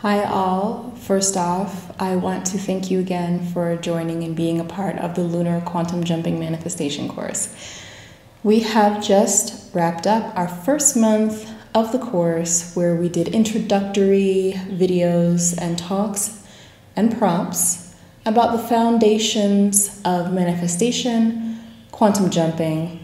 Hi, all. First off, I want to thank you again for joining and being a part of the Lunar Quantum Jumping Manifestation course. We have just wrapped up our first month of the course where we did introductory videos and talks and prompts about the foundations of manifestation, quantum jumping,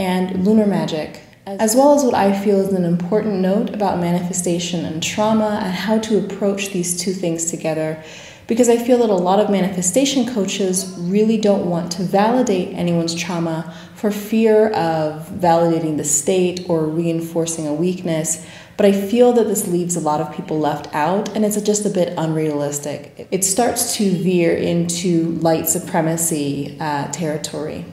and lunar magic, as well as what I feel is an important note about manifestation and trauma and how to approach these two things together. Because I feel that a lot of manifestation coaches really don't want to validate anyone's trauma for fear of validating the state or reinforcing a weakness. But I feel that this leaves a lot of people left out and it's just a bit unrealistic. It starts to veer into light supremacy uh, territory.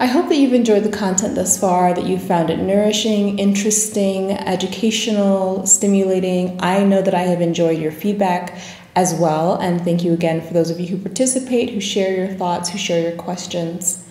I hope that you've enjoyed the content thus far, that you found it nourishing, interesting, educational, stimulating. I know that I have enjoyed your feedback as well, and thank you again for those of you who participate, who share your thoughts, who share your questions.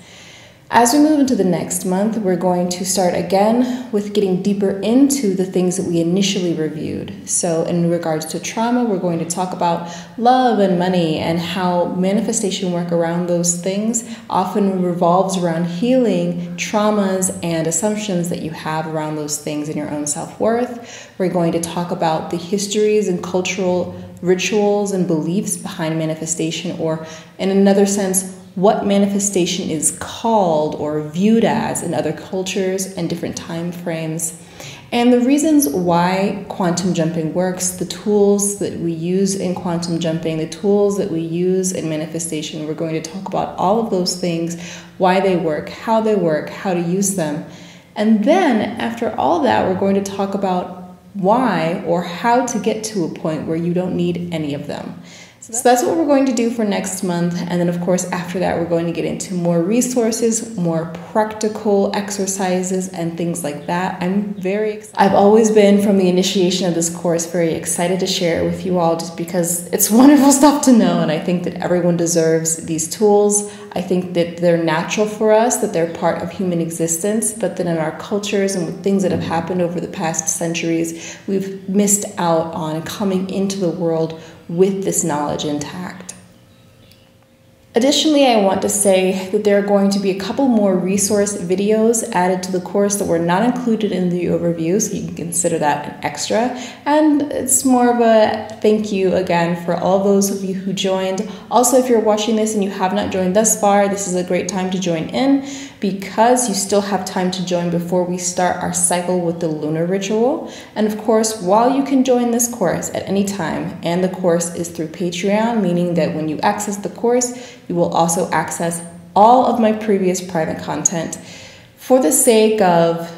As we move into the next month, we're going to start again with getting deeper into the things that we initially reviewed. So, in regards to trauma, we're going to talk about love and money and how manifestation work around those things often revolves around healing traumas and assumptions that you have around those things in your own self worth. We're going to talk about the histories and cultural rituals and beliefs behind manifestation, or in another sense, what manifestation is called or viewed as in other cultures and different time frames and the reasons why quantum jumping works, the tools that we use in quantum jumping, the tools that we use in manifestation. We're going to talk about all of those things, why they work, how they work, how to use them. And then, after all that, we're going to talk about why or how to get to a point where you don't need any of them. So that's what we're going to do for next month. And then, of course, after that, we're going to get into more resources, more practical exercises, and things like that. I'm very excited. I've always been, from the initiation of this course, very excited to share it with you all just because it's wonderful stuff to know. And I think that everyone deserves these tools. I think that they're natural for us, that they're part of human existence, but that in our cultures and with things that have happened over the past centuries, we've missed out on coming into the world with this knowledge intact. Additionally, I want to say that there are going to be a couple more resource videos added to the course that were not included in the overview, so you can consider that an extra. And it's more of a thank you again for all those of you who joined. Also, if you're watching this and you have not joined thus far, this is a great time to join in because you still have time to join before we start our cycle with the lunar ritual. And of course, while you can join this course at any time, and the course is through Patreon, meaning that when you access the course, you will also access all of my previous private content for the sake of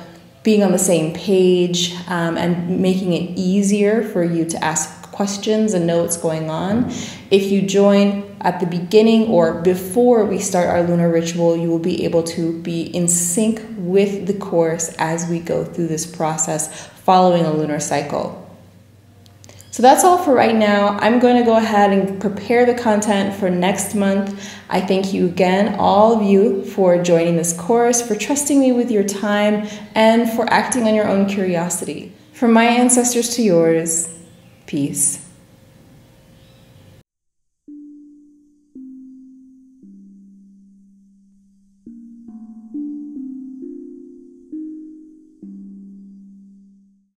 being on the same page um, and making it easier for you to ask questions and know what's going on. If you join at the beginning or before we start our lunar ritual, you will be able to be in sync with the course as we go through this process following a lunar cycle. So that's all for right now. I'm going to go ahead and prepare the content for next month. I thank you again, all of you, for joining this course, for trusting me with your time, and for acting on your own curiosity. From my ancestors to yours, Peace.